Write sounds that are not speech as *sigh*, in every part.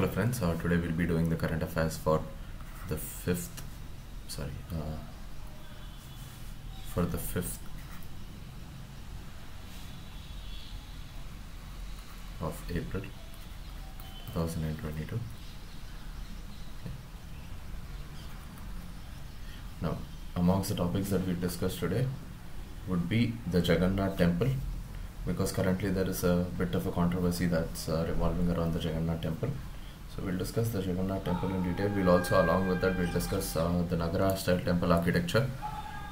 Hello friends, uh, today we'll be doing the current affairs for the 5th, sorry, uh, for the 5th of April 2022. Okay. Now, amongst the topics that we discussed today would be the Jagannath temple because currently there is a bit of a controversy that's uh, revolving around the Jagannath temple. We'll discuss the Jagannath temple in detail. We'll also, along with that, we'll discuss uh, the Nagara style temple architecture,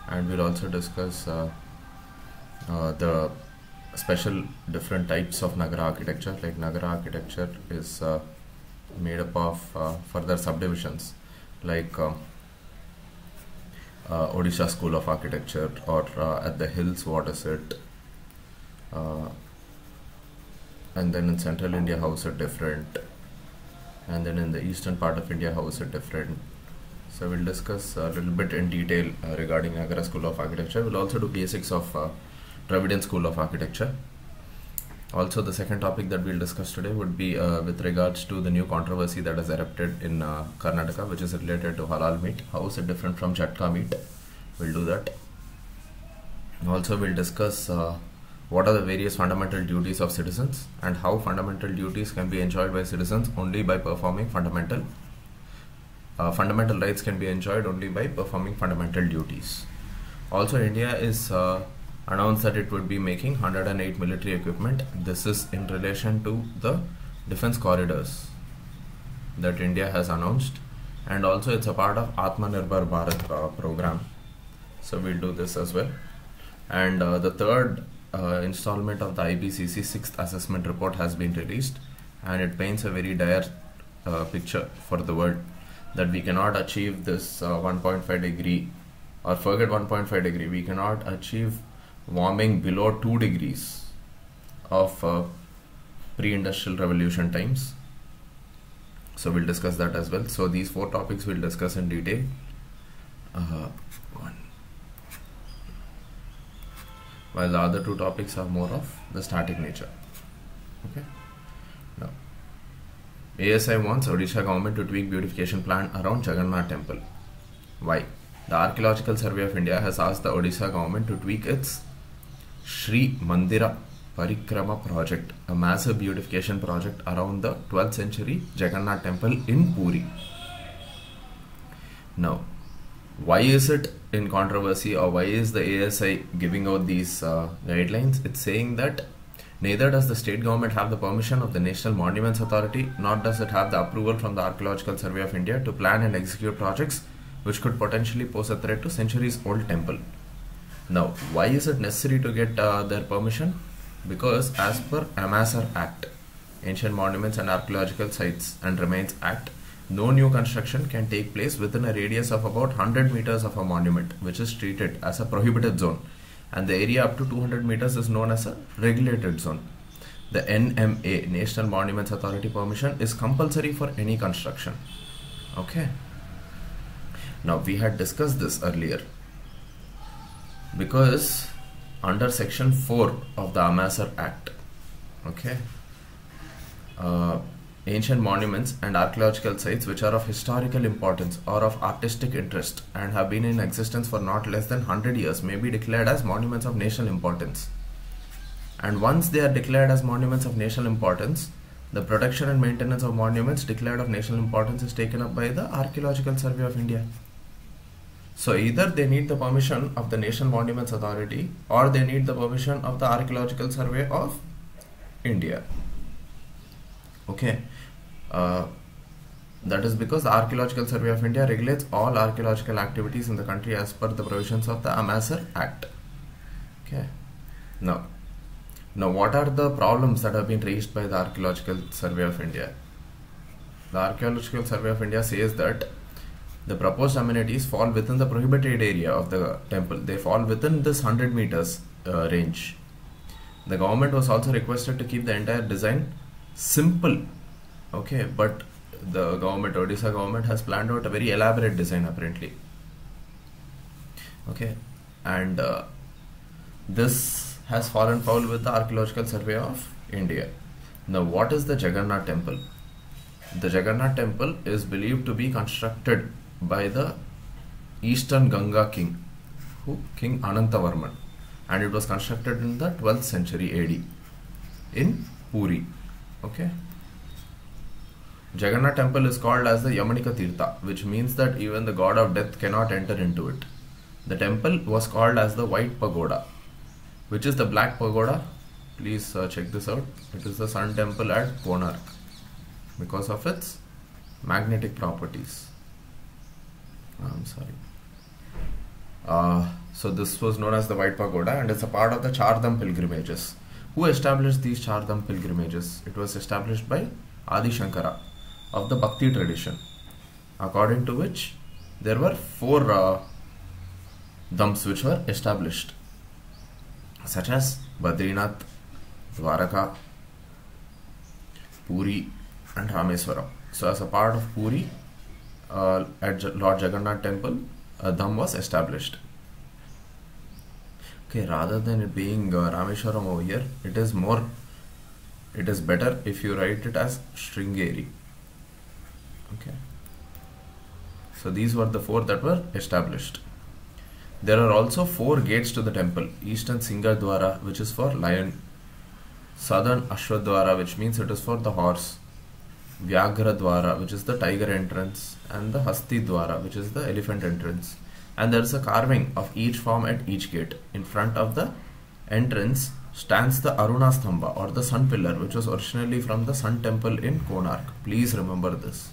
and we'll also discuss uh, uh, the special different types of Nagara architecture. Like Nagara architecture is uh, made up of uh, further subdivisions, like. Um, uh, Odisha School of Architecture, or at the hills, what is it? And then in central India, how is it different? And then in the eastern part of India, how is it different? So we'll discuss a little bit in detail uh, regarding Nagara School of Architecture. We'll also do basics of uh, Dravidian School of Architecture. Also, the second topic that we'll discuss today would be uh, with regards to the new controversy that has erupted in uh, Karnataka, which is related to halal meat. How is it different from jhatka meat? We'll do that. Also, we'll discuss uh, what are the various fundamental duties of citizens and how fundamental duties can be enjoyed by citizens only by performing fundamental. Uh, fundamental rights can be enjoyed only by performing fundamental duties. Also, India is uh, announced that it would be making 108 military equipment. This is in relation to the defense corridors that India has announced, and also it's a part of Atmanirbhar Bharat uh, program. So we'll do this as well. And uh, the third uh, installment of the IPCC sixth assessment report has been released, and it paints a very dire uh, picture for the world that we cannot achieve this uh, 1.5 degree or forget 1.5 degree. We cannot achieve warming below 2 degrees of uh, pre-industrial revolution times. So we'll discuss that as well. So these four topics we'll discuss in detail. Uh, one while the other two topics are more of the static nature. Okay? Now ASI wants Odisha government to tweak beautification plan around Jagannath temple. Why? The Archaeological Survey of India has asked the Odisha government to tweak its Sri Mandira Parikrama project, a massive beautification project around the 12th century Jagannath temple in Puri. Now, why is it in controversy or why is the ASI giving out these uh, guidelines? It's saying that neither does the state government have the permission of the National Monuments Authority nor does it have the approval from the Archaeological Survey of India to plan and execute projects which could potentially pose a threat to centuries old temple. Now, why is it necessary to get uh, their permission? Because as per AMASR Act, Ancient Monuments and Archaeological Sites and Remains Act, no new construction can take place within a radius of about 100 meters of a monument, which is treated as a prohibited zone, and the area up to 200 meters is known as a regulated zone. The NMA, National Monuments Authority permission, is compulsory for any construction. Okay. Now, we had discussed this earlier because under section 4 of the AMASR Act, okay, uh, ancient monuments and archaeological sites which are of historical importance or of artistic interest and have been in existence for not less than 100 years may be declared as monuments of national importance. And once they are declared as monuments of national importance, the protection and maintenance of monuments declared of national importance is taken up by the Archaeological Survey of India. So either they need the permission of the National Monuments Authority or they need the permission of the Archaeological Survey of India. Okay. Uh, that is because the Archaeological Survey of India regulates all archaeological activities in the country as per the provisions of the AMASR Act. Okay. Now, now what are the problems that have been raised by the Archaeological Survey of India? The Archaeological Survey of India says that the proposed amenities fall within the prohibited area of the temple. They fall within this 100 meters uh, range. The government was also requested to keep the entire design simple. Okay, but the government, Odisha government, has planned out a very elaborate design apparently. Okay, and uh, this has fallen foul with the Archaeological Survey of India. Now, what is the Jagannath temple? the Jagannath temple is believed to be constructed by the Eastern Ganga king, who King Anantavarman, and it was constructed in the 12th century AD in Puri. Okay. Jagannath temple is called as the Yamanika Tirtha, which means that even the god of death cannot enter into it. The temple was called as the White Pagoda, which is the Black Pagoda. Please uh, check this out. It is the Sun Temple at Konark because of its magnetic properties. I'm sorry. Uh, so this was known as the White Pagoda and it's a part of the Chardham pilgrimages. Who established these Chardham pilgrimages? It was established by Adi Shankara of the Bhakti tradition, according to which there were four uh, which were established, such as Badrinath, Dwaraka, Puri, and Rameswaram. So, as a part of Puri, uh, at Lord Jagannath temple, a dham was established. Okay, rather than it being uh, over here, it is more, it is better if you write it as Sringeri. Okay. So these were the four that were established. There are also four gates to the temple. Eastern Singhadwara, which is for lion. Southern Ashwadwara, which means it is for the horse. Vyagra Dwara, which is the tiger entrance. And the Hasti Dwara, which is the elephant entrance. And there is a carving of each form at each gate. In front of the entrance stands the Aruna Stambha or the sun pillar, which was originally from the sun temple in Konark. Please remember this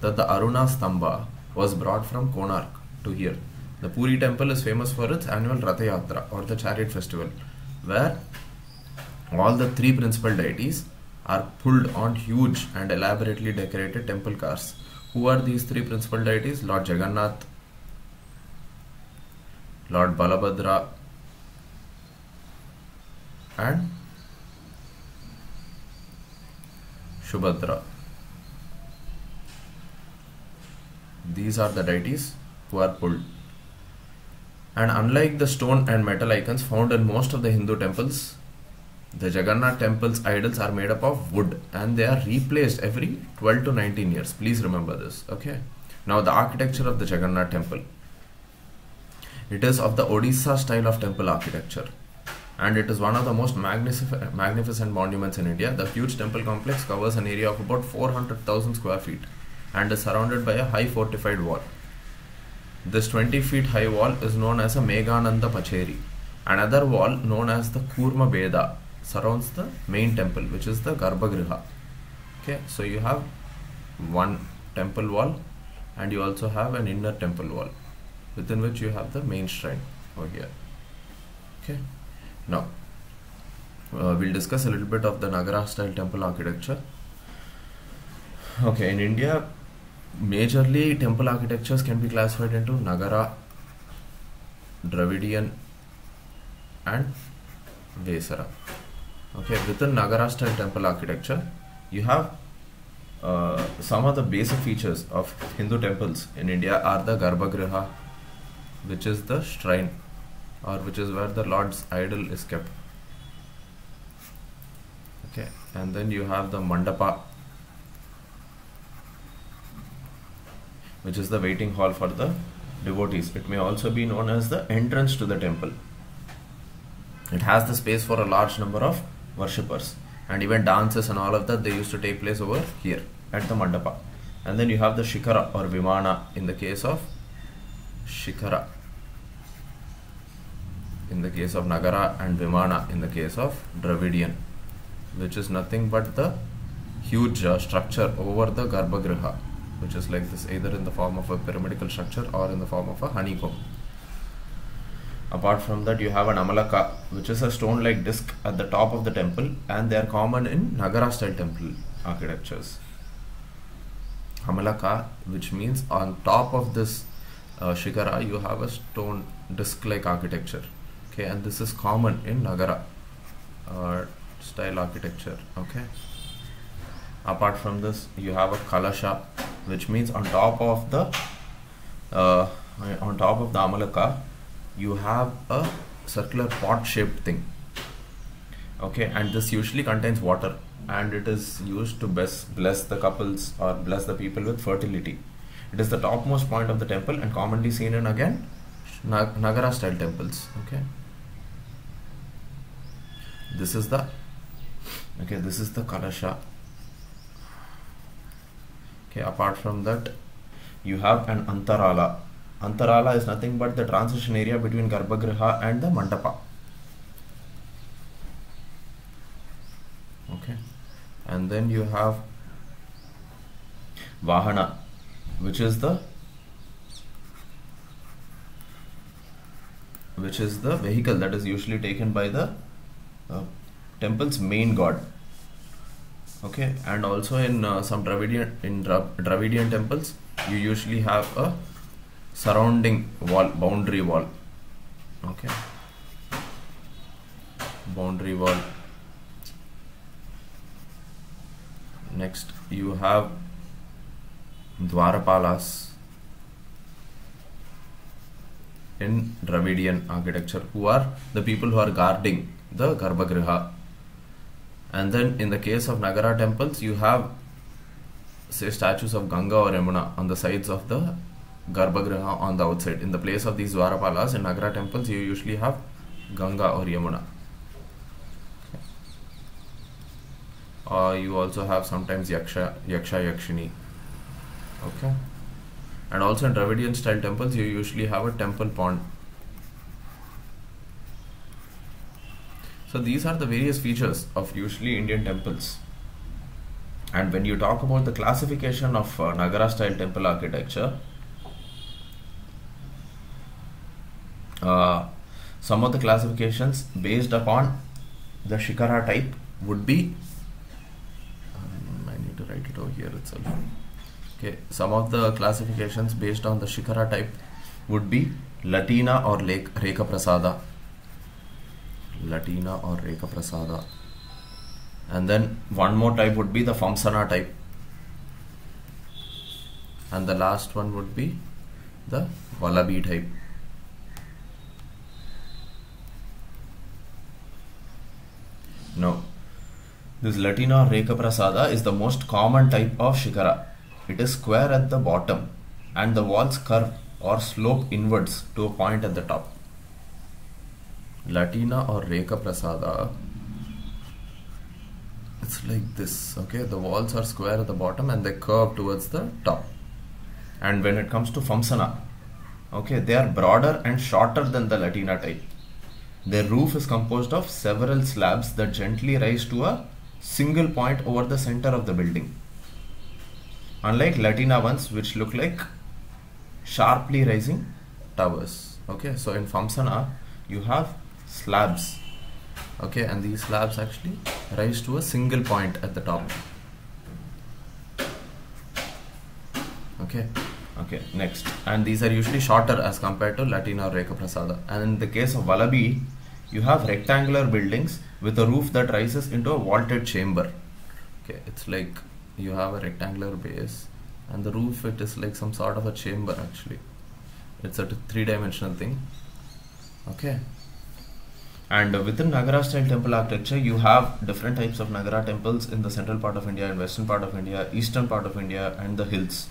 that the Aruna Stambha was brought from Konark to here. The Puri temple is famous for its annual Ratha Yatra or the chariot festival, where all the three principal deities are pulled on huge and elaborately decorated temple cars. Who are these three principal deities? Lord Jagannath, Lord Balabhadra, and Subhadra. These are the deities who are pulled. And unlike the stone and metal icons found in most of the Hindu temples, the Jagannath temple's idols are made up of wood and they are replaced every 12 to 19 years. Please remember this. Okay. Now, the architecture of the Jagannath temple. It is of the Odisha style of temple architecture and it is one of the most magnific- magnificent monuments in India. The huge temple complex covers an area of about 400,000 square feet and is surrounded by a high fortified wall. This 20 feet high wall is known as a Meghanada Pacheri. Another wall known as the Kurma Beda surrounds the main temple, which is the Garbhagriha. Okay, so you have one temple wall and you also have an inner temple wall within which you have the main shrine over here. Okay, now uh, we'll discuss a little bit of the Nagara style temple architecture. Okay, in India, majorly temple architectures can be classified into Nagara, Dravidian, and Vesara. Okay, within Nagara style temple architecture, you have uh, some of the basic features of Hindu temples in India are the Garbhagriha, which is the shrine or which is where the Lord's idol is kept. Okay, and then you have the Mandapa, which is the waiting hall for the devotees. It may also be known as the entrance to the temple. It has the space for a large number of worshippers, and even dances and all of that they used to take place over here at the mandapa. And then you have the shikara or vimana in the case of shikara, in the case of nagara, and vimana in the case of Dravidian, which is nothing but the huge uh, structure over the garbhagriha, which is like this either in the form of a pyramidical structure or in the form of a honeycomb. Apart from that, you have an amalaka, which is a stone like disc at the top of the temple, and they are common in Nagara style temple architectures. Amalaka, which means on top of this uh, shikara, you have a stone disc like architecture. Okay, and this is common in Nagara uh, style architecture. Okay. Apart from this, you have a kalasha, which means on top of the uh, on top of the amalaka, you have a circular pot shaped thing okay and this usually contains water and it is used to bless, bless the couples or bless the people with fertility. It is the topmost point of the temple and commonly seen in again Nagara style temples. Okay. This is the okay. This is the Kalasha. Okay. Apart from that, you have an Antarala. Antarala is nothing but the transition area between Garbhagriha and the Mandapa. Okay. And then you have Vahana, which is the which is the vehicle that is usually taken by the uh, temple's main god okay and also in uh, some dravidian in Dra- dravidian temples you usually have a surrounding wall boundary wall. Okay. Boundary wall. Next you have dwarapalas in Dravidian architecture who are the people who are guarding the Garbhagriha. And then in the case of Nagara temples, you have say statues of Ganga or Yamuna on the sides of the Garbhagriha on the outside. In the place of these Dwarapalas in Nagara temples, you usually have Ganga or Yamuna. Or you also have sometimes Yaksha, Yaksha Yakshini. Okay and also in Dravidian style temples you usually have a temple pond so these are the various features of usually Indian temples and when you talk about the classification of uh, Nagara style temple architecture uh, some of the classifications based upon the Shikara type would be um, I need to write it over here itself Okay, some of the classifications based on the Shikara type would be Latina or Lake Rekha Prasada. Latina or Rekha Prasada. And then one more type would be the Phamsana type. And the last one would be the Vallabhi type. Now, this Latina or Rekha Prasada is the most common type of Shikara it is square at the bottom and the walls curve or slope inwards to a point at the top. Latina or Rekha Prasada, it's like this, okay? The walls are square at the bottom and they curve towards the top. And when it comes to Phamsana, okay, they are broader and shorter than the Latina type. Their roof is composed of several slabs that gently rise to a single point over the center of the building unlike Latina ones which look like sharply rising towers. Okay, so in Phamsana you have slabs. Okay, and these slabs actually rise to a single point at the top. Okay, okay, next. And these are usually shorter as compared to Latina or Rekha Prasada. And in the case of Vallabhi, you have rectangular buildings with a roof that rises into a vaulted chamber. Okay, it's like you have a rectangular base and the roof it is like some sort of a chamber actually it's a three-dimensional thing okay and within Nagara style temple architecture you have different types of Nagara temples in the central part of India and western part of India eastern part of India and the hills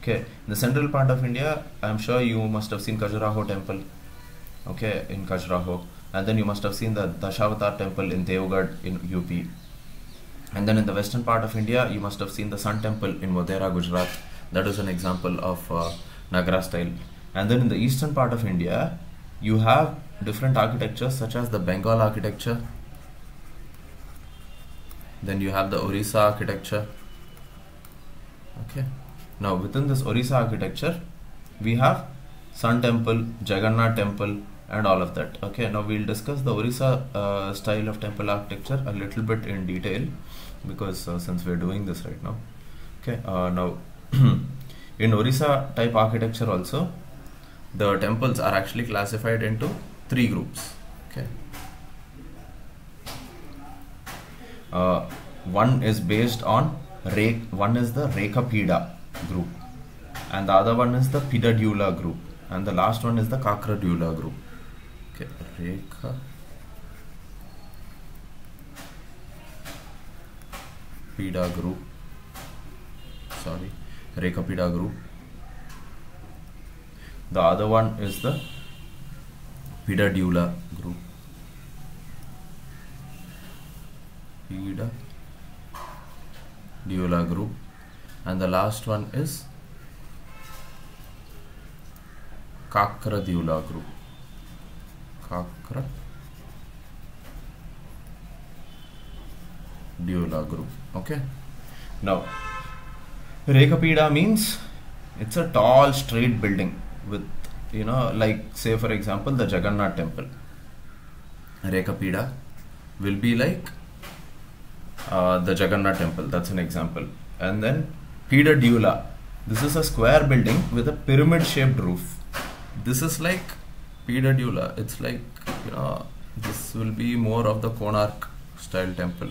okay in the central part of India I'm sure you must have seen Khajuraho temple okay in Khajuraho and then you must have seen the Dashavatar temple in Devgarh in UP and then in the western part of India, you must have seen the Sun Temple in Modhera, Gujarat. That is an example of uh, Nagara style. And then in the eastern part of India, you have different architectures such as the Bengal architecture. Then you have the Orissa architecture. Okay. Now within this Orissa architecture, we have Sun Temple, Jagannath Temple, and all of that. Okay. Now we'll discuss the Orissa uh, style of temple architecture a little bit in detail because uh, since we're doing this right now okay uh, now *clears throat* in Orissa type architecture also the temples are actually classified into three groups. Okay. Uh, one is based on Re- one is the Rekapida group. And the other one is the Pidadula group. And the last one is the Kakradula group. Okay. Rekha Pida group. Sorry, Rekapida group. The other one is the Pidadula group. Pida Dula group. And the last one is Kakra Dula group. Kakra Dula group. Okay. Now, Rekapida means it's a tall, straight building with, you know, like say for example, the Jagannath temple. Rekapida will be like uh, the Jagannath temple. That's an example. And then Pida Dula. This is a square building with a pyramid shaped roof. This is like Pida Dula. It's like, you know, this will be more of the Konark style temple.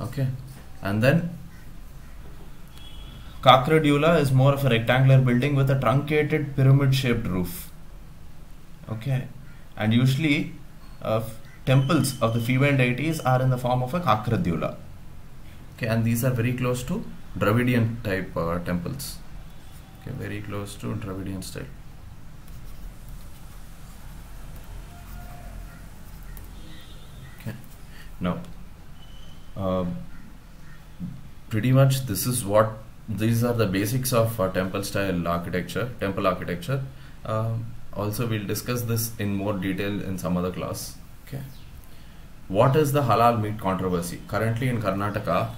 Okay. And then Kakradula is more of a rectangular building with a truncated pyramid shaped roof. Okay. And usually uh, temples of the female deities are in the form of a Kakradula. Okay, and these are very close to Dravidian type uh, temples. Okay, very close to Dravidian style. Okay, now uh, pretty much this is what these are the basics of uh, temple style architecture, temple architecture. Um, also, we'll discuss this in more detail in some other class. Okay. What is the halal meat controversy? Currently in Karnataka,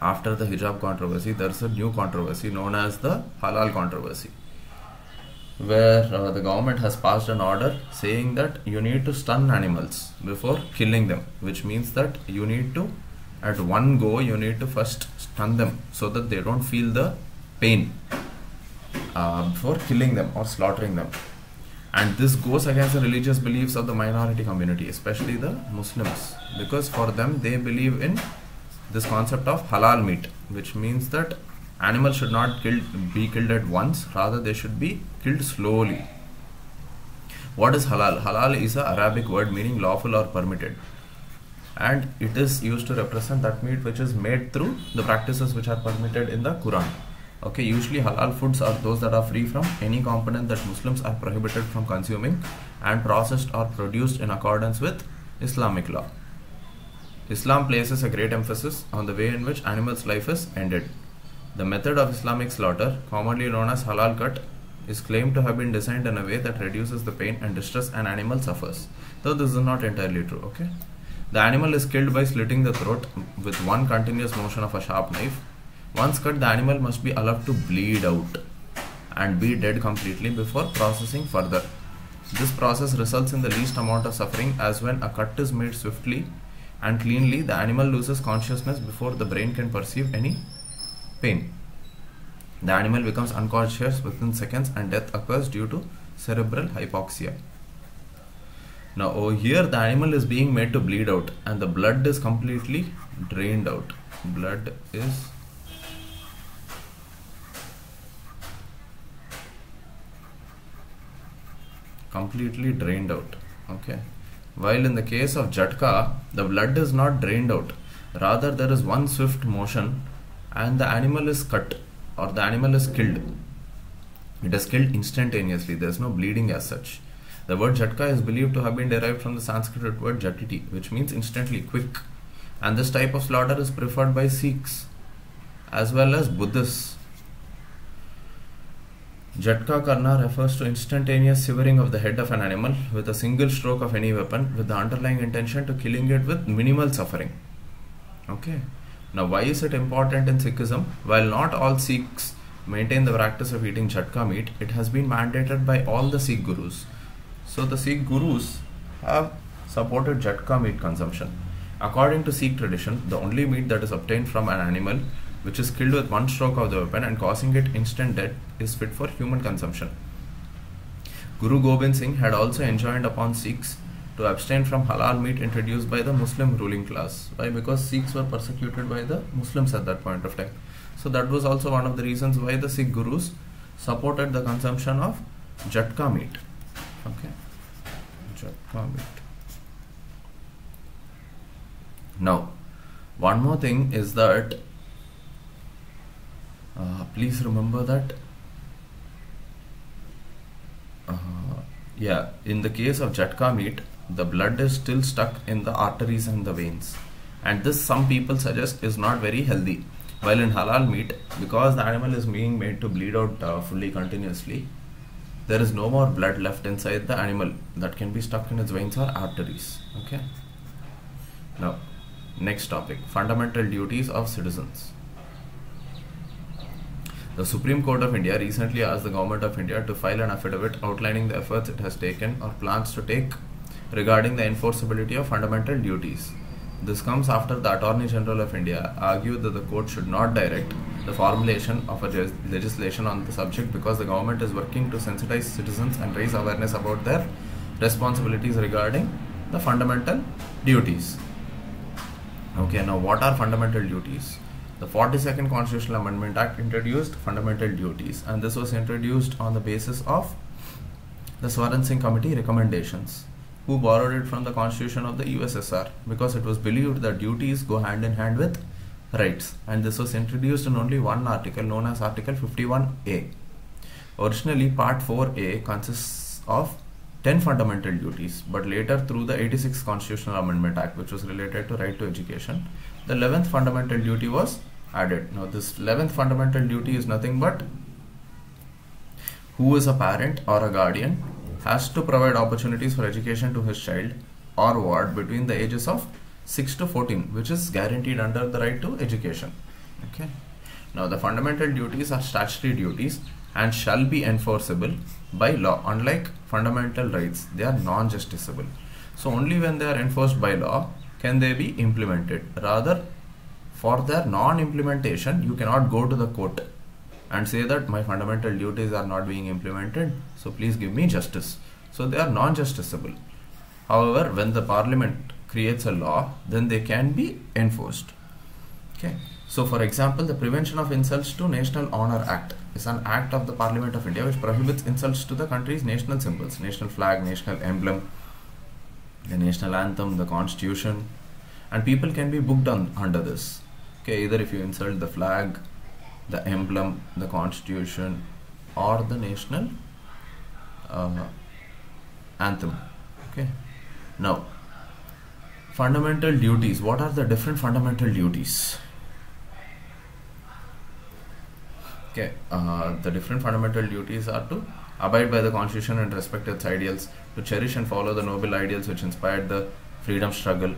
after the hijab controversy, there's a new controversy known as the halal controversy, where uh, the government has passed an order saying that you need to stun animals before killing them, which means that you need to, at one go, you need to first stun them so that they don't feel the pain uh, before killing them or slaughtering them. And this goes against the religious beliefs of the minority community, especially the Muslims, because for them they believe in this concept of halal meat, which means that animals should not killed, be killed at once, rather they should be killed slowly. What is halal? Halal is a Arabic word meaning lawful or permitted. And it is used to represent that meat which is made through the practices which are permitted in the Quran. Okay, usually halal foods are those that are free from any component that Muslims are prohibited from consuming and processed or produced in accordance with Islamic law. Islam places a great emphasis on the way in which animals' life is ended. The method of Islamic slaughter, commonly known as halal cut, is claimed to have been designed in a way that reduces the pain and distress an animal suffers. Though this is not entirely true, okay? The animal is killed by slitting the throat with one continuous motion of a sharp knife once cut, the animal must be allowed to bleed out and be dead completely before processing further. This process results in the least amount of suffering as when a cut is made swiftly and cleanly, the animal loses consciousness before the brain can perceive any pain. The animal becomes unconscious within seconds and death occurs due to cerebral hypoxia. Now, over here, the animal is being made to bleed out and the blood is completely drained out. Blood is completely drained out. Okay. While in the case of Jhatka, the blood is not drained out. Rather, there is one swift motion and the animal is cut or the animal is killed. It is killed instantaneously. There is no bleeding as such. The word Jhatka is believed to have been derived from the Sanskrit word Jatiti, which means instantly, quick. And this type of slaughter is preferred by Sikhs as well as Buddhists Jhatka Karna refers to instantaneous severing of the head of an animal with a single stroke of any weapon with the underlying intention to killing it with minimal suffering. Okay. Now, why is it important in Sikhism? While not all Sikhs maintain the practice of eating Jhatka meat, it has been mandated by all the Sikh gurus. So, the Sikh gurus have supported Jhatka meat consumption. According to Sikh tradition, the only meat that is obtained from an animal which is killed with one stroke of the weapon and causing it instant death, is fit for human consumption. Guru Gobind Singh had also enjoined upon Sikhs to abstain from halal meat introduced by the Muslim ruling class. Why? Because Sikhs were persecuted by the Muslims at that point of time. So that was also one of the reasons why the Sikh gurus supported the consumption of jhatka meat. Okay, jhatka meat. Now, one more thing is that uh, please remember that uh, yeah, in the case of Jhatka meat, the blood is still stuck in the arteries and the veins, and this some people suggest is not very healthy. While in halal meat, because the animal is being made to bleed out uh, fully continuously, there is no more blood left inside the animal that can be stuck in its veins or arteries. Okay. Now, next topic fundamental duties of citizens. The Supreme Court of India recently asked the Government of India to file an affidavit outlining the efforts it has taken or plans to take regarding the enforceability of fundamental duties. This comes after the Attorney General of India argued that the court should not direct the formulation of a legislation on the subject because the government is working to sensitize citizens and raise awareness about their responsibilities regarding the fundamental duties. Okay, now what are fundamental duties? The 42nd Constitutional Amendment Act introduced fundamental duties, and this was introduced on the basis of the Swaran Singh Committee recommendations, who borrowed it from the Constitution of the USSR because it was believed that duties go hand in hand with rights, and this was introduced in only one article known as Article 51A. Originally, Part 4A consists of 10 fundamental duties, but later, through the 86th Constitutional Amendment Act, which was related to right to education, the 11th fundamental duty was added. Now, this 11th fundamental duty is nothing but who is a parent or a guardian has to provide opportunities for education to his child or ward between the ages of 6 to 14, which is guaranteed under the right to education. Okay. Now, the fundamental duties are statutory duties and shall be enforceable by law. Unlike fundamental rights, they are non justiciable. So, only when they are enforced by law can they be implemented. Rather, for their non implementation, you cannot go to the court and say that my fundamental duties are not being implemented, so please give me justice. So, they are non justiciable. However, when the parliament creates a law, then they can be enforced. Okay. So, for example, the Prevention of Insults to National Honor Act is an act of the Parliament of India which prohibits insults to the country's national symbols, national flag, national emblem, the national anthem, the constitution, and people can be booked on under this. Okay, either if you insult the flag, the emblem, the constitution, or the national uh, anthem. Okay, now fundamental duties. What are the different fundamental duties? Okay, uh, the different fundamental duties are to abide by the constitution and respect its ideals, to cherish and follow the noble ideals which inspired the freedom struggle,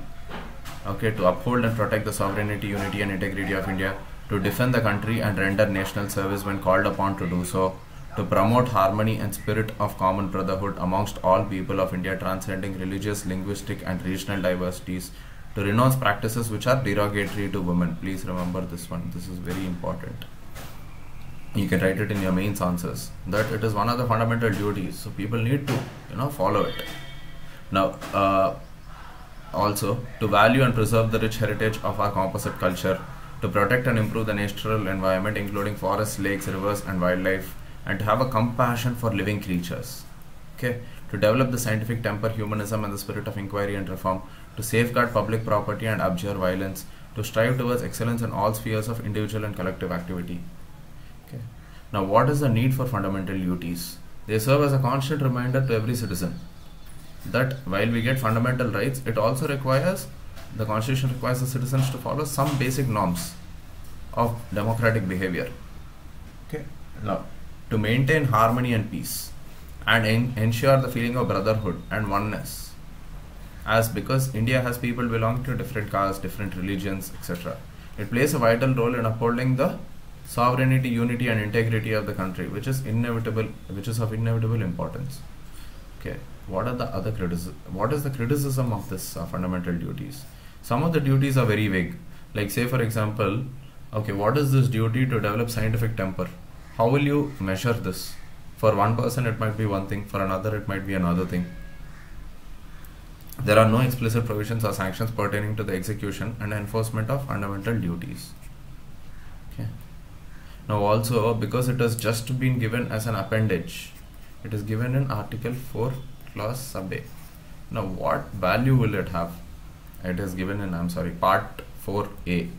okay, to uphold and protect the sovereignty, unity, and integrity of India, to defend the country and render national service when called upon to do so, to promote harmony and spirit of common brotherhood amongst all people of India, transcending religious, linguistic, and regional diversities, to renounce practices which are derogatory to women. Please remember this one, this is very important. You can write it in your main answers. That it is one of the fundamental duties. So people need to you know follow it. Now uh, also to value and preserve the rich heritage of our composite culture to protect and improve the natural environment including forests lakes rivers and wildlife and to have a compassion for living creatures okay to develop the scientific temper humanism and the spirit of inquiry and reform to safeguard public property and abjure violence to strive towards excellence in all spheres of individual and collective activity Okay. Now, what is the need for fundamental duties? They serve as a constant reminder to every citizen that while we get fundamental rights, it also requires the Constitution requires the citizens to follow some basic norms of democratic behavior. Okay. Now, to maintain harmony and peace and en- ensure the feeling of brotherhood and oneness, as because India has people belonging to different castes, different religions, etc. It plays a vital role in upholding the sovereignty, unity, and integrity of the country, which is inevitable, which is of inevitable importance. Okay, what are the other criticism? What is the criticism of this uh, fundamental duties? Some of the duties are very vague. Like say, for example, okay, what is this duty to develop scientific temper? How will you measure this? For one person, it might be one thing. For another, it might be another thing. There are no explicit provisions or sanctions pertaining to the execution and enforcement of fundamental duties. Okay. Now also because it has just been given as an appendage, it is given in Article 4 clause sub A. Now what value will it have? it is given in I'm sorry part 4a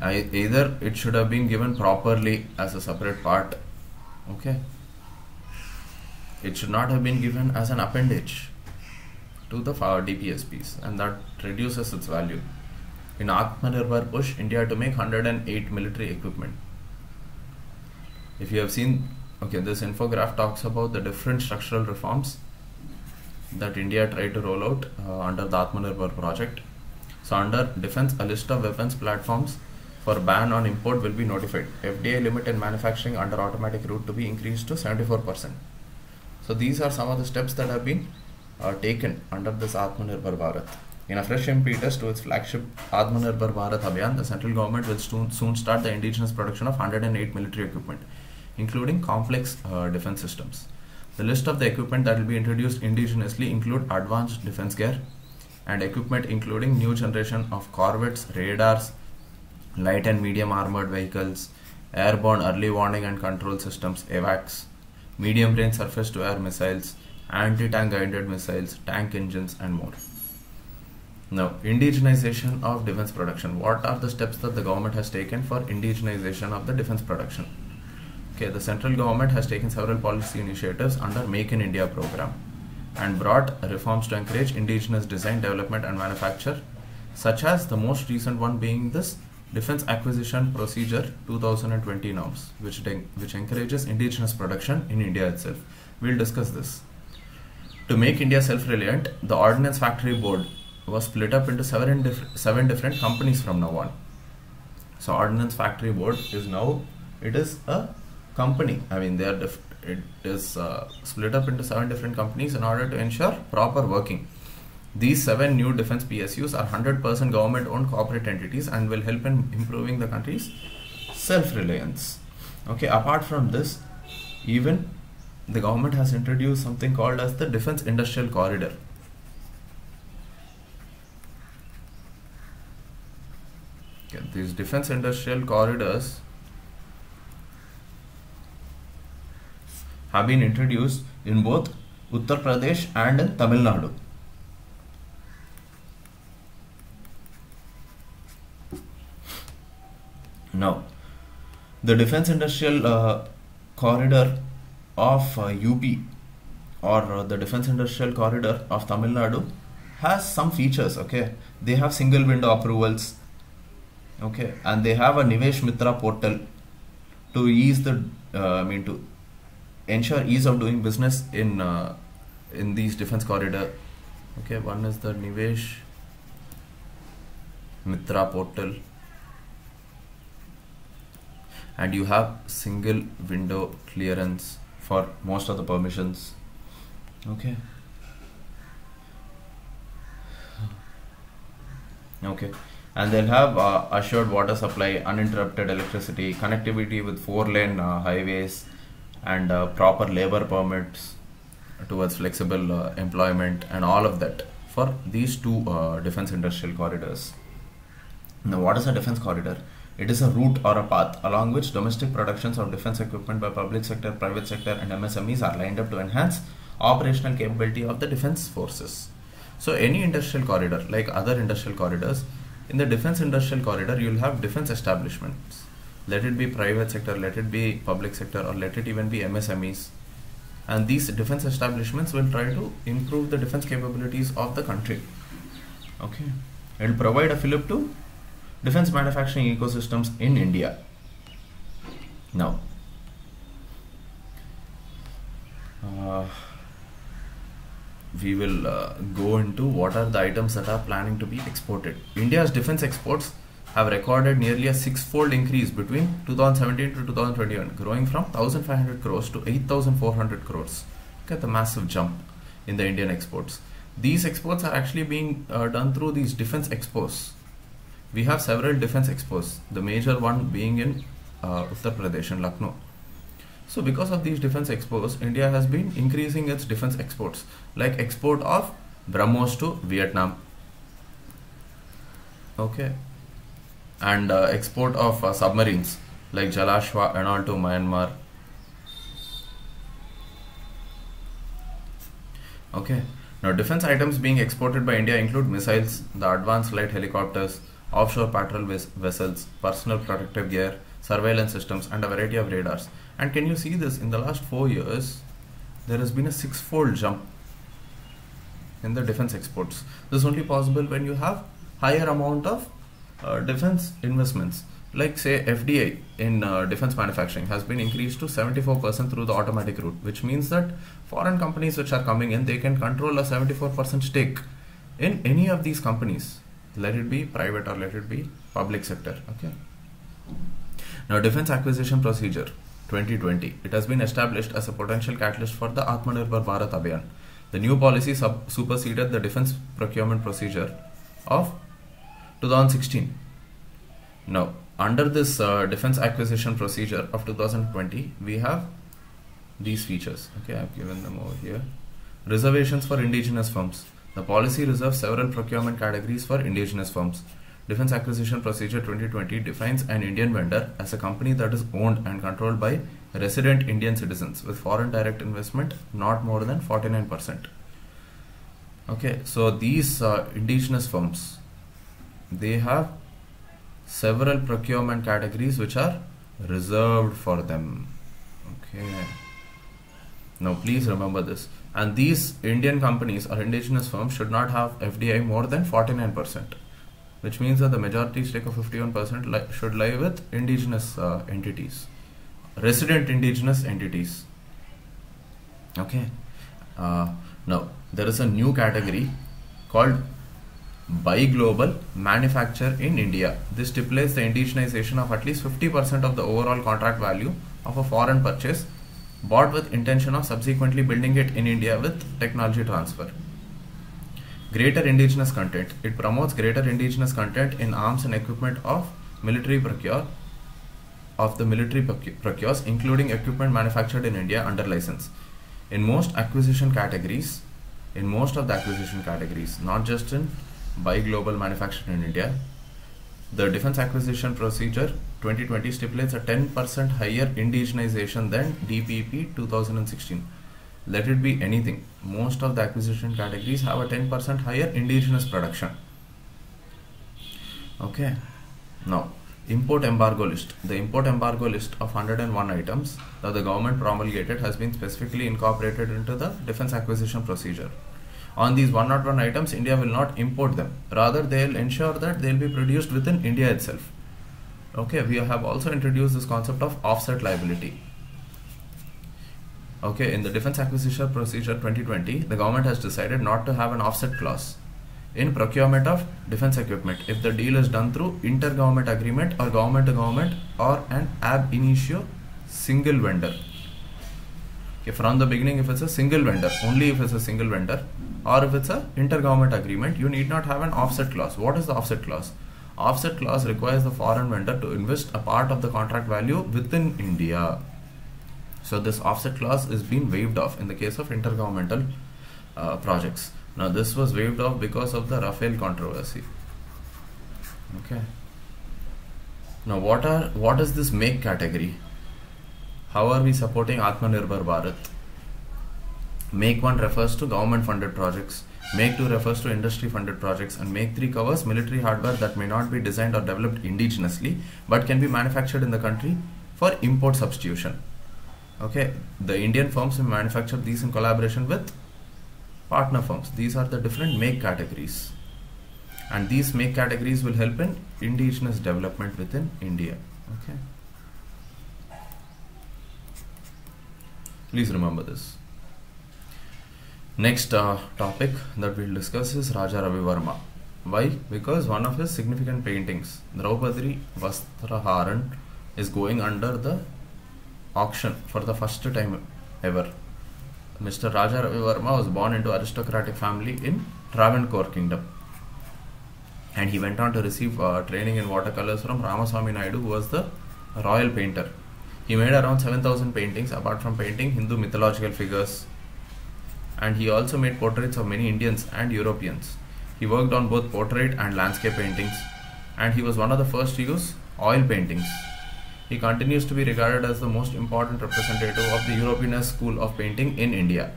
I, either it should have been given properly as a separate part okay? It should not have been given as an appendage to the DPSPs and that reduces its value. In Atmanirbhar push India to make 108 military equipment. If you have seen okay this infograph talks about the different structural reforms that India tried to roll out uh, under the Atmanirbhar project. So under defense a list of weapons platforms for ban on import will be notified. FDI limit in manufacturing under automatic route to be increased to 74%. So these are some of the steps that have been uh, taken under this Atmanirbhar Bharat. In a fresh impetus to its flagship Atmanirbhar Bharat Abhiyan, the central government will soon, soon start the indigenous production of 108 military equipment, including complex uh, defense systems. The list of the equipment that will be introduced indigenously include advanced defense gear and equipment including new generation of corvettes, radars, light and medium armored vehicles, airborne early warning and control systems AWACS, medium range surface to air missiles, anti tank guided missiles, tank engines, and more. Now, indigenization of defense production. What are the steps that the government has taken for indigenization of the defense production? Okay, the central government has taken several policy initiatives under Make in India program and brought reforms to encourage indigenous design, development, and manufacture, such as the most recent one being this Defense Acquisition Procedure 2020 norms, which, which encourages indigenous production in India itself. We'll discuss this. To make India self-reliant, the Ordnance Factory Board was split up into seven, diff seven different companies from now on. So Ordnance Factory Board is now, it is a company. I mean, they are it is uh, split up into seven different companies in order to ensure proper working. These seven new defense PSUs are 100% government owned corporate entities and will help in improving the country's self reliance. Okay, apart from this, even the government has introduced something called as the defense industrial corridor. Okay, these defense industrial corridors have been introduced in both Uttar Pradesh and in Tamil Nadu. Now, the defense industrial uh, corridor of uh, UP or uh, the defense industrial corridor of Tamil Nadu has some features. Okay, they have single window approvals. Okay, and they have a Nivesh Mitra portal to ease the, uh, I mean, to ensure ease of doing business in uh, in these defense corridor. Okay, one is the Nivesh Mitra portal and you have single window clearance for most of the permissions. Okay. Okay. And they'll have uh, assured water supply uninterrupted electricity connectivity with four lane uh, highways and uh, proper labor permits towards flexible uh, employment and all of that for these two uh, defense industrial corridors. Now what is a defense corridor it is a route or a path along which domestic productions of defense equipment by public sector, private sector and MSMEs are lined up to enhance operational capability of the defense forces. So any industrial corridor, like other industrial corridors, in the defense industrial corridor, you'll have defense establishments. Let it be private sector, let it be public sector, or let it even be MSMEs. And these defense establishments will try to improve the defense capabilities of the country. Okay. It will provide a fillip to defense manufacturing ecosystems in India. Now, uh, we will uh, go into what are the items that are planning to be exported. India's defense exports have recorded nearly a six-fold increase between 2017 to 2021, growing from 1,500 crores to 8,400 crores. Look at the massive jump in the Indian exports. These exports are actually being uh, done through these defense expos we have several defense expos, the major one being in uh, Uttar Pradesh and Lucknow. So because of these defense expos, India has been increasing its defense exports, like export of BrahMos to Vietnam. Okay. And uh, export of uh, submarines like Jalashwa and all to Myanmar. Okay. Now, defense items being exported by India include missiles, the advanced light helicopters, offshore patrol ves- vessels, personal protective gear, surveillance systems, and a variety of radars. And can you see this? In the last four years, there has been a six-fold jump in the defense exports. This is only possible when you have higher amount of uh, defense investments. Like say FDI in uh, defense manufacturing has been increased to 74% through the automatic route, which means that foreign companies which are coming in, they can control a 74% stake in any of these companies. Let it be private or let it be public sector. Okay. Now, defense acquisition procedure 2020. It has been established as a potential catalyst for the Atmanirbhar Bharat Abhiyan. The new policy superseded the defense procurement procedure of 2016. Now, under this uh, defense acquisition procedure of 2020, we have these features. Okay, I've given them over here. Reservations for indigenous firms. The policy reserves several procurement categories for indigenous firms. Defense Acquisition Procedure 2020 defines an Indian vendor as a company that is owned and controlled by resident Indian citizens with foreign direct investment not more than 49%. Okay, so these uh, indigenous firms they have several procurement categories which are reserved for them. Okay. Now please remember this. And these Indian companies or indigenous firms should not have FDI more than 49%, which means that the majority stake of 51% li- should lie with indigenous uh, entities, resident indigenous entities. Okay. Uh, now there is a new category called Buy Global Manufacture in India. This stipulates the indigenization of at least 50% of the overall contract value of a foreign purchase bought with intention of subsequently building it in India with technology transfer. Greater indigenous content. It promotes greater indigenous content in arms and equipment of military procure of the military procures, including equipment manufactured in India under license. In most acquisition categories, in most of the acquisition categories, not just in buy global manufacturing in India, the Defense Acquisition Procedure 2020 stipulates a 10% higher indigenization than DPP 2016. Let it be anything. Most of the acquisition categories have a 10% higher indigenous production. Okay. Now, import embargo list. The import embargo list of 101 items that the government promulgated has been specifically incorporated into the Defense Acquisition Procedure. On these 101 items, India will not import them. Rather, they'll ensure that they'll be produced within India itself. Okay, we have also introduced this concept of offset liability. Okay, in the Defense Acquisition Procedure 2020, the government has decided not to have an offset clause in procurement of defense equipment if the deal is done through intergovernment agreement or government to government or an ab initio single vendor. Okay, from the beginning, if it's a single vendor, only if it's a single vendor, or if it's a intergovernment agreement, you need not have an offset clause. What is the offset clause? Offset clause requires the foreign vendor to invest a part of the contract value within India. So this offset clause is being waived off in the case of intergovernmental uh, projects. Now this was waived off because of the Rafale controversy. Okay. Now what are what is this make category? How are we supporting Atmanirbhar Bharat? Make 1 refers to government funded projects. Make 2 refers to industry funded projects. And Make 3 covers military hardware that may not be designed or developed indigenously but can be manufactured in the country for import substitution. Okay, the Indian firms will manufacture these in collaboration with partner firms. These are the different make categories. And these make categories will help in indigenous development within India. Okay. Please remember this. Next uh, topic that we'll discuss is Raja Ravi Varma. Why? Because one of his significant paintings, Draupadi Vastraharan, is going under the auction for the first time ever. Mr. Raja Ravi Varma was born into aristocratic family in Travancore Kingdom. And he went on to receive uh, training in watercolors from Ramaswamy Naidu, who was the royal painter. He made around 7000 paintings apart from painting Hindu mythological figures. And he also made portraits of many Indians and Europeans. He worked on both portrait and landscape paintings. And he was one of the first to use oil paintings. He continues to be regarded as the most important representative of the European school of painting in India.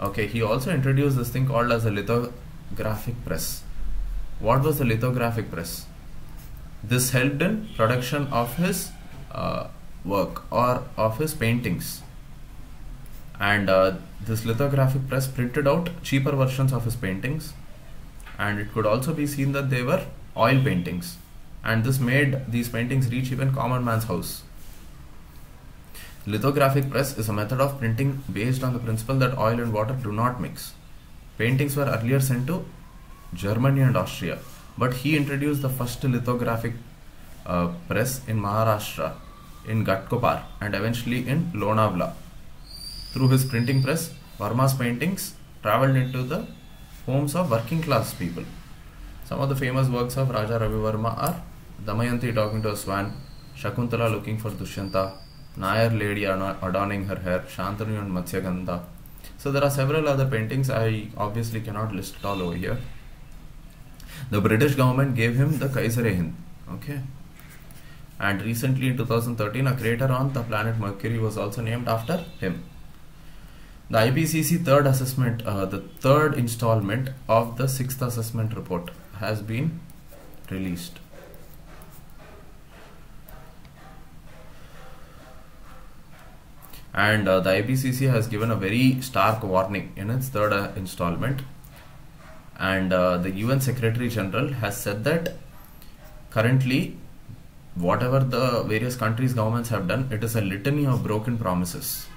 Okay, he also introduced this thing called as a lithographic press. What was the lithographic press? This helped in production of his uh, work or of his paintings. And uh, this lithographic press printed out cheaper versions of his paintings, and it could also be seen that they were oil paintings, and this made these paintings reach even common man's house. Lithographic press is a method of printing based on the principle that oil and water do not mix. Paintings were earlier sent to Germany and Austria, but he introduced the first lithographic uh, press in Maharashtra, in Ghatkopar, and eventually in Lonavla. Through his printing press, Varma's paintings traveled into the homes of working class people. Some of the famous works of Raja Ravi Varma are Damayanti talking to a swan, Shakuntala looking for Dushyanta, Nayar lady adorning her hair, Shantanu and Matsyagandha. So there are several other paintings. I obviously cannot list it all over here. The British government gave him the Kaiser-e-Hind. Okay. And recently in 2013, a crater on the planet Mercury was also named after him. The IPCC third assessment, uh, the third installment of the sixth assessment report has been released. And uh, the IPCC has given a very stark warning in its third uh, installment. And uh, the UN Secretary General has said that currently, whatever the various countries' governments have done, it is a litany of broken promises.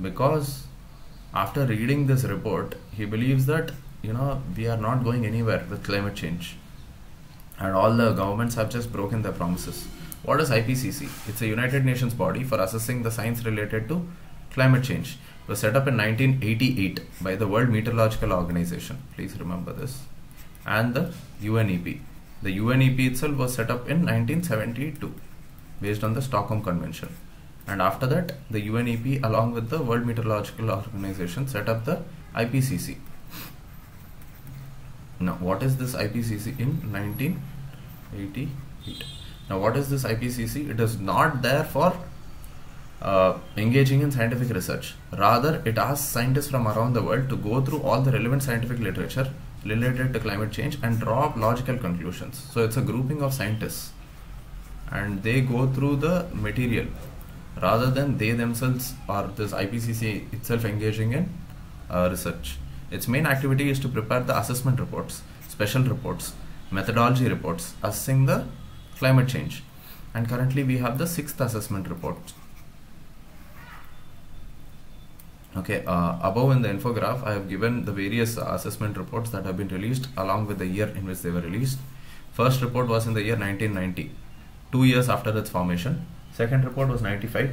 Because after reading this report, he believes that you know we are not going anywhere with climate change, and all the governments have just broken their promises. What is IPCC? It's a United Nations body for assessing the science related to climate change. It was set up in 1988 by the World Meteorological Organization. Please remember this. And the UNEP. The UNEP itself was set up in 1972 based on the Stockholm Convention. And after that, the UNEP along with the World Meteorological Organization set up the IPCC. Now, what is this IPCC in 1988? Now, what is this IPCC? It is not there for uh, engaging in scientific research. Rather, it asks scientists from around the world to go through all the relevant scientific literature related to climate change and draw up logical conclusions. So, it's a grouping of scientists and they go through the material rather than they themselves or this IPCC itself engaging in uh, research. Its main activity is to prepare the assessment reports, special reports, methodology reports, assessing the climate change. And currently we have the sixth assessment report. Okay uh, above in the infograph I have given the various assessment reports that have been released along with the year in which they were released. First report was in the year 1990 two years after its formation second report was 95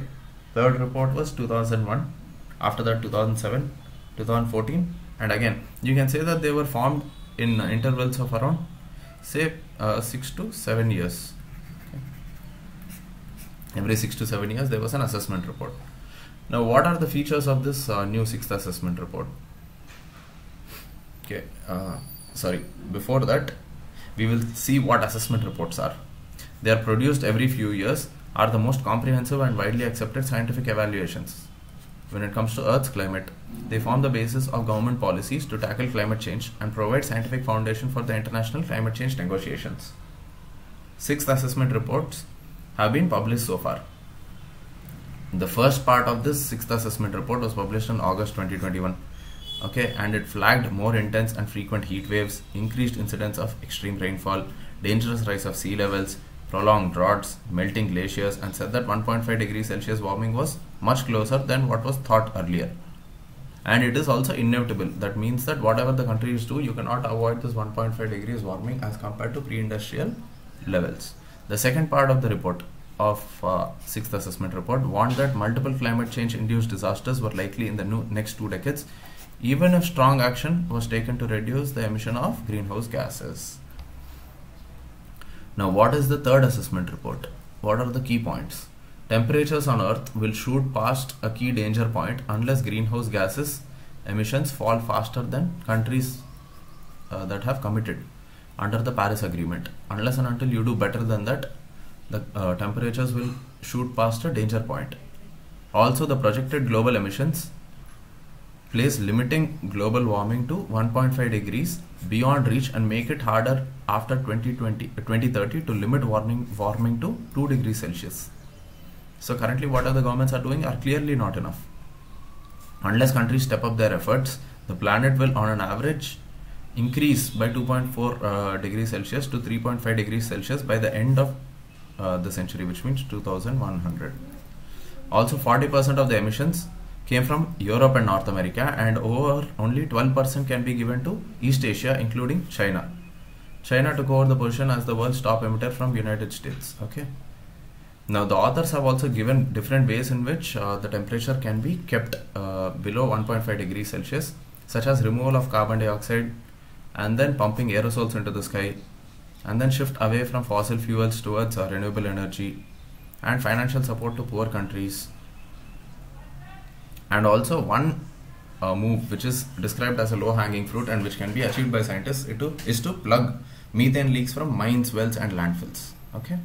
third report was 2001 after that 2007 2014 and again you can say that they were formed in intervals of around say uh, 6 to 7 years. Every six to seven years there was an assessment report. Now what are the features of this uh, new sixth assessment report? Okay, uh, sorry, before that we will see what assessment reports are. They are produced every few years, are the most comprehensive and widely accepted scientific evaluations. When it comes to Earth's climate, they form the basis of government policies to tackle climate change and provide scientific foundation for the international climate change negotiations. Six assessment reports have been published so far. The first part of this sixth assessment report was published in August 2021. Okay, and it flagged more intense and frequent heat waves, increased incidence of extreme rainfall, dangerous rise of sea levels, prolonged droughts, melting glaciers, and said that 1.5 degrees Celsius warming was much closer than what was thought earlier. And it is also inevitable. That means that whatever the countries do, you cannot avoid this 1.5 degrees warming as compared to pre-industrial levels. The second part of the report of uh, sixth assessment report warned that multiple climate change induced disasters were likely in the next two decades even if strong action was taken to reduce the emission of greenhouse gases. Now what is the third assessment report? What are the key points? Temperatures on earth will shoot past a key danger point unless greenhouse gases emissions fall faster than countries uh, that have committed under the Paris Agreement. Unless and until you do better than that, the uh, temperatures will shoot past a danger point. Also, the projected global emissions place limiting global warming to 1.5 degrees beyond reach and make it harder after 2020 2030 to limit warming warming to 2 degrees celsius. So currently what are the governments are doing are clearly not enough. Unless countries step up their efforts the planet will on an average increase by 2.4 uh, degrees celsius to 3.5 degrees celsius by the end of uh, the century which means 2100 also 40% of the emissions came from Europe and North America and over only 12% can be given to East Asia including China. China took over the position as the world's top emitter from United States. Okay. Now the authors have also given different ways in which uh, the temperature can be kept uh, below 1.5 degrees Celsius such as removal of carbon dioxide and then pumping aerosols into the sky and then shift away from fossil fuels towards uh, renewable energy and financial support to poor countries and also one uh, move which is described as a low hanging fruit and which can be achieved by scientists is to, is to plug methane leaks from mines wells and landfills. Okay